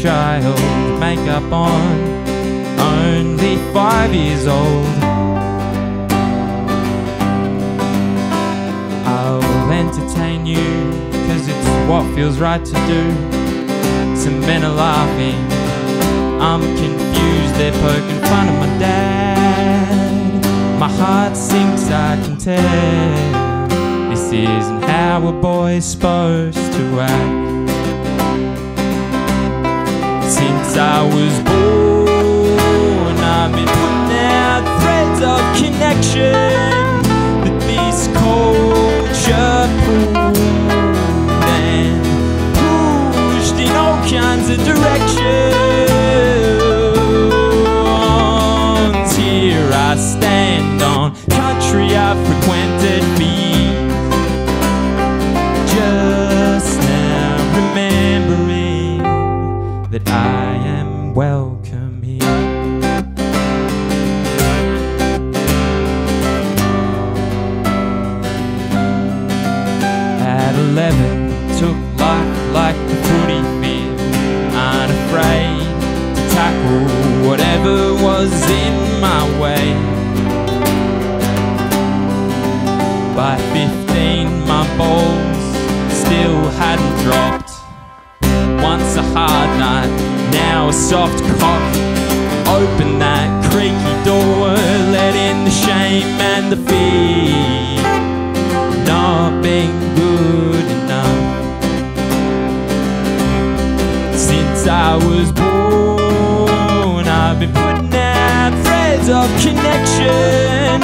child, makeup on, only five years old. I'll entertain you, cause it's what feels right to do. Some men are laughing, I'm confused, they're poking fun at my dad. My heart sinks, I can tell. This isn't how a boy's supposed to act. Since I was born, I've been putting out threads of connection that this culture pulled and pushed in all kinds of directions. 11 took life like the footy I'm afraid to tackle whatever was in my way. By 15, my balls still hadn't dropped. Once a hard night, now a soft cock. Open that creaky door, let in the shame and the fear. Since I was born, I've been putting out threads of connection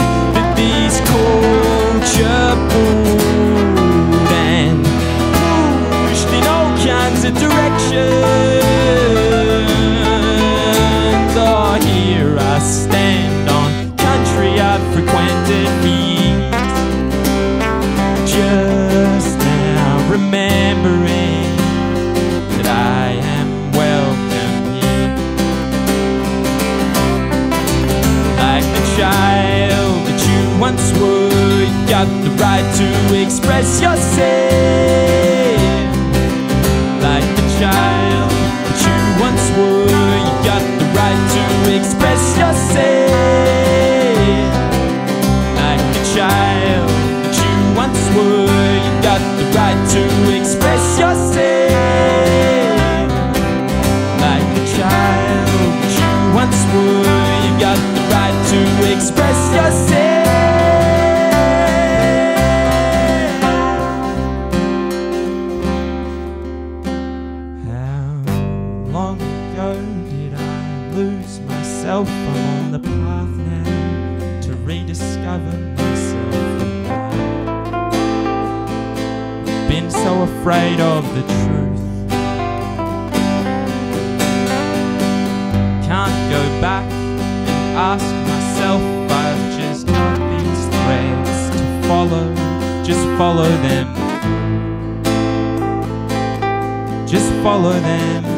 got the right to express yourself. Like the child that you once were, you got the right to express yourself. Like the child that you once were, you got the right to express yourself. Like the child that you once were, you got the right to express yourself. Long ago did I lose myself? I'm on the path now to rediscover myself. Been so afraid of the truth. Can't go back and ask myself. I've just got these threads to follow. Just follow them. Just follow them